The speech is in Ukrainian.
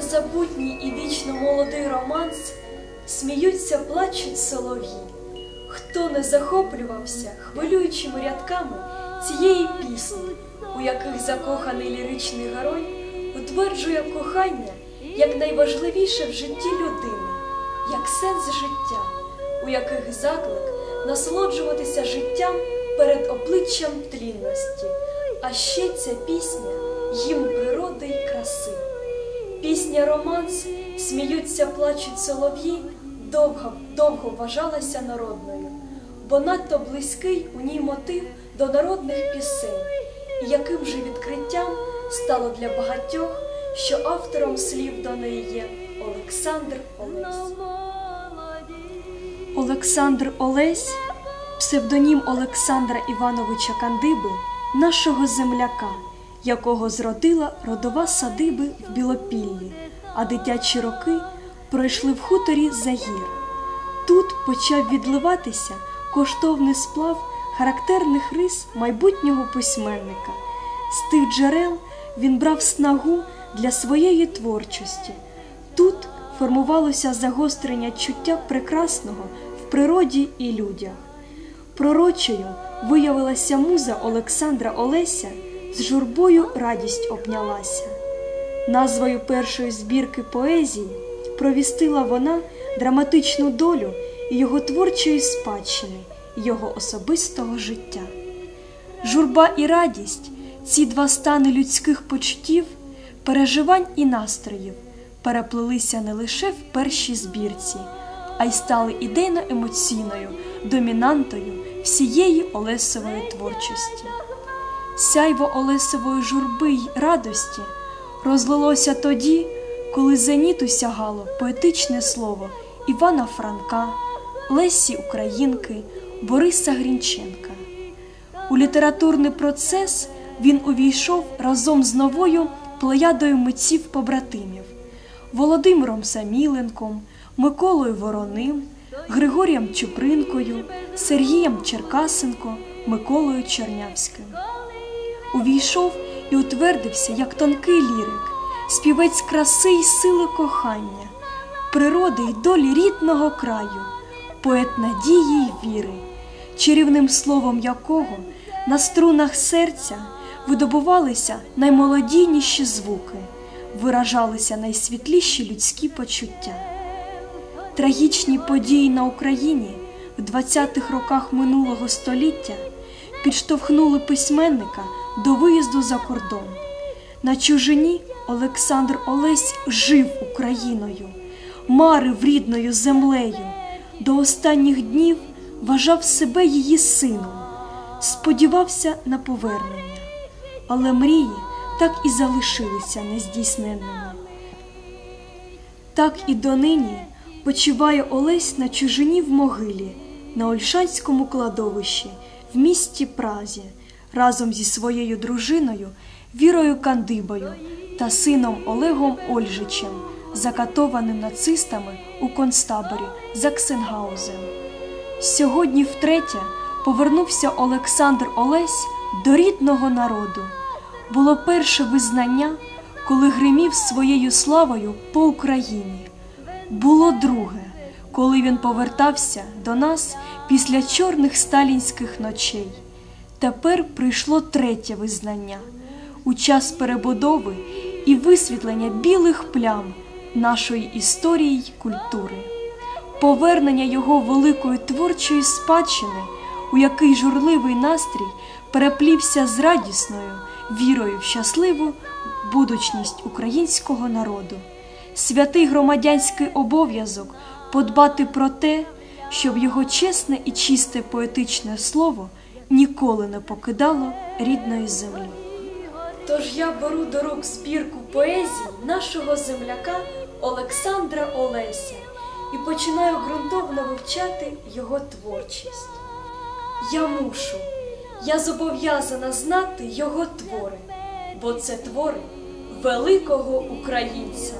Незабутній і вічно молодий романс, сміються, плачуть солов'ї. Хто не захоплювався хвилюючими рядками цієї пісні, у яких закоханий ліричний герой утверджує кохання як найважливіше в житті людини, як сенс життя, у яких заклик насолоджуватися життям перед обличчям тлінності, а ще ця пісня гімн природи й краси. Пісня романс сміються, плачуть солов'ї, довго, довго вважалася народною, бо надто близький у ній мотив до народних пісень, і яким же відкриттям стало для багатьох, що автором слів до неї є Олександр Олесь. Олександр Олесь, псевдонім Олександра Івановича Кандиби, нашого земляка, якого зродила родова садиби в Білопіллі, а дитячі роки пройшли в хуторі Загір. Тут почав відливатися коштовний сплав характерних рис майбутнього письменника. З тих джерел він брав снагу для своєї творчості. Тут формувалося загострення чуття прекрасного в природі і людях. Пророчою виявилася муза Олександра Олеся, з журбою радість обнялася. Назвою першої збірки поезії провістила вона драматичну долю його творчої спадщини, його особистого життя. Журба і радість ці два стани людських почуттів, переживань і настроїв переплелися не лише в першій збірці, а й стали ідейно емоційною домінантою всієї Олесової творчості. Сяйво Олесової журби й радості розлилося тоді, коли зеніту сягало поетичне слово Івана Франка, Лесі Українки, Бориса Грінченка. У літературний процес він увійшов разом з новою плеядою митців побратимів Володимиром Саміленком, Миколою Вороним, Григорієм Чупринкою, Сергієм Черкасенко, Миколою Чернявським. Увійшов і утвердився як тонкий лірик, співець краси й сили кохання, природи й долі рідного краю, поет надії й віри, чарівним словом якого на струнах серця видобувалися наймолодійніші звуки, виражалися найсвітліші людські почуття. Трагічні події на Україні в 20-х роках минулого століття підштовхнули письменника до виїзду за кордон. На чужині Олександр Олесь жив Україною, марив рідною землею, до останніх днів вважав себе її сином, сподівався на повернення, але мрії так і залишилися нездійсненними. Так і донині почиває Олесь на чужині в могилі, на Ольшанському кладовищі в місті Празі разом зі своєю дружиною Вірою Кандибою та сином Олегом Ольжичем, закатованим нацистами у концтаборі Заксенгаузен. Сьогодні втретє повернувся Олександр Олесь до рідного народу. Було перше визнання, коли гримів своєю славою по Україні. Було друге, коли він повертався до нас після чорних сталінських ночей. Тепер прийшло третє визнання у час перебудови і висвітлення білих плям нашої історії й культури, повернення його великої творчої спадщини, у який журливий настрій переплівся з радісною вірою в щасливу будучність українського народу, святий громадянський обов'язок подбати про те, щоб його чесне і чисте поетичне слово ніколи не покидало рідної землі. Тож я беру до рук збірку поезії нашого земляка Олександра Олеся і починаю ґрунтовно вивчати його творчість. Я мушу, я зобов'язана знати його твори, бо це твори великого українця.